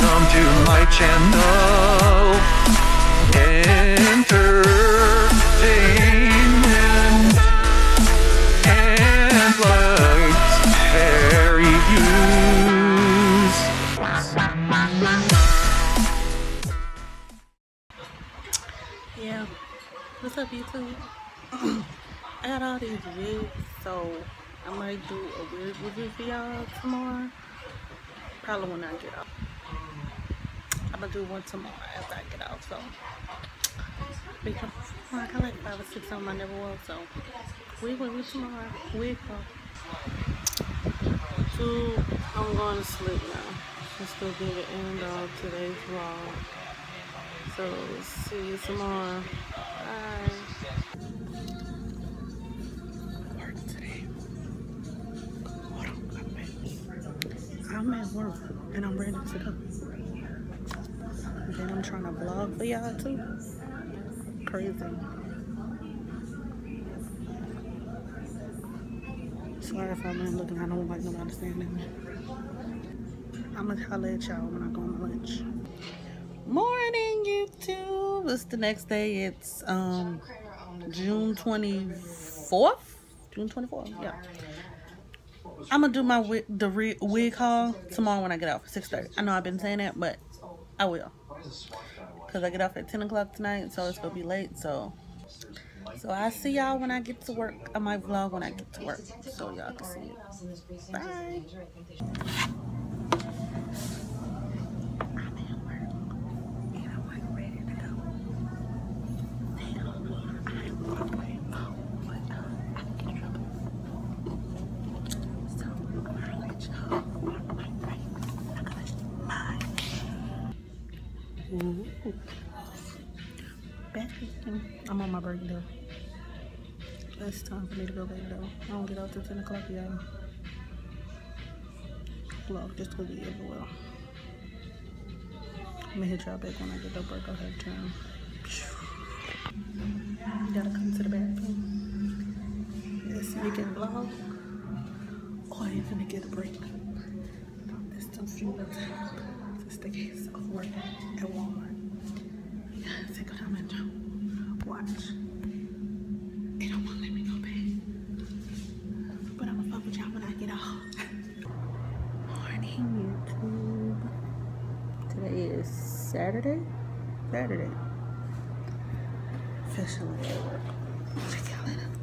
Welcome to my channel. Entertainment and likes fair reviews. Yeah. What's up, YouTube? I got all these wigs, so I might do a wig review for y'all tomorrow. Probably when I get off. I'm gonna do one tomorrow after I get out. so. Because well, I got like five or six them I never wore, so. Wig review tomorrow. Wig off. Two, I'm going to sleep now. This will be the end of today's vlog. So, see you tomorrow. Bye. I'm at work and I'm ready to go. Then I'm trying to vlog for y'all too. Crazy. Sorry if I'm not looking. I don't like nobody standing me. I'm gonna holler at y'all when I go on lunch. Morning, YouTube. It's the next day. It's um June 24th. June 24th. Yeah. I'm gonna do my wig, the wig haul tomorrow when I get off at 6:30. I know I've been saying that, but I will. Cause I get off at 10 o'clock tonight, so it's gonna be late. So, so I see y'all when I get to work. I might vlog when I get to work, so y'all can see it. Bye. I'm at work and I'm like ready to go. Now, I'm going home, but uh, I can get in trouble. So, I'm gonna let y'all on my break. I'm gonna mind. Back. I'm on my break though. It's time for me to go back though. I don't get out till 10 o'clock, y'all. Vlog just gonna be everywhere. I'm gonna hit y'all back when I get the break. I'll have time. You Gotta come to the bathroom. Yes, you can vlog. Or you finna get a break. This don't seem the. Case of work at Walmart. Yeah, take a time and watch. It don't wanna let me go back. But I'ma fuck with y'all when I get off. Morning, YouTube. Today is Saturday. Saturday. Officially at work. Check y'all later.